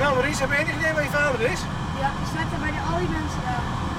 Nou Maurice, heb je enig idee waar je vader is? Ja, ik zet er bij de, al die mensen daar.